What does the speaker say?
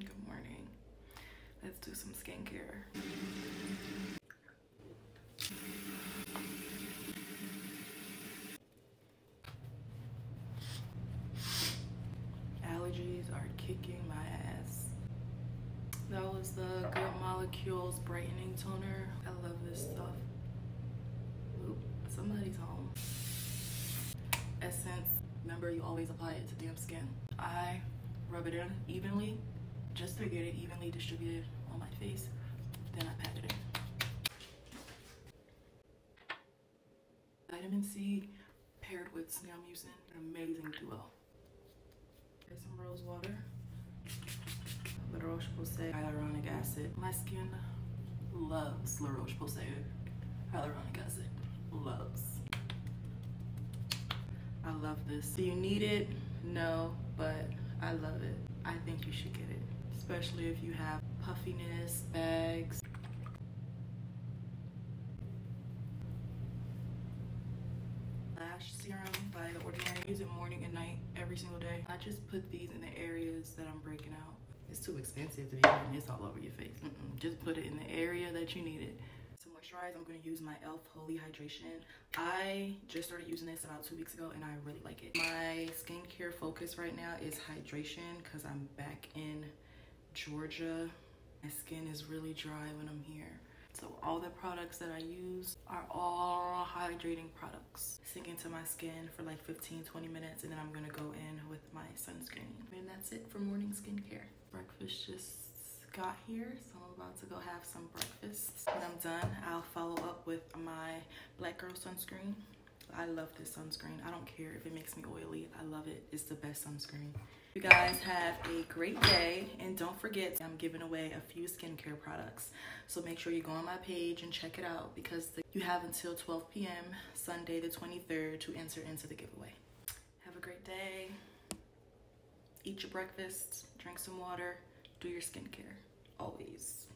Good morning. Let's do some skincare. Allergies are kicking my ass. That was the Good Molecules Brightening Toner. I love this stuff. Oop, somebody's home. Essence. Remember, you always apply it to damp skin. I rub it in evenly just to get it evenly distributed on my face. Then I pat it in. Vitamin C paired with Snailmucin, an amazing duo. Some rose water. La Roche-Posay hyaluronic acid. My skin loves La Roche-Posay hyaluronic acid. Loves. I love this. Do you need it? No, but I love it. I think you should get it, especially if you have puffiness, bags. Lash serum by The Ordinary. I use it morning and night every single day. I just put these in the areas that I'm breaking out. It's too expensive to be putting this all over your face. Mm -mm. Just put it in the area that you need it. To moisturize, I'm going to use my e.l.f. Holy Hydration. I just started using this about two weeks ago and I really like it. My skincare focus right now is hydration because I'm back in Georgia. My skin is really dry when I'm here. So all the products that I use are all hydrating products. Sink into my skin for like 15, 20 minutes and then I'm gonna go in with my sunscreen. And that's it for morning skincare. Breakfast just got here, so I'm about to go have some breakfast. When I'm done, I'll follow up with my Black Girl sunscreen. I love this sunscreen. I don't care if it makes me oily. I love it. It's the best sunscreen. You guys have a great day and don't forget I'm giving away a few skincare products. So make sure you go on my page and check it out because you have until 12 p.m. Sunday the 23rd to enter into the giveaway. Have a great day. Eat your breakfast, drink some water, do your skincare always.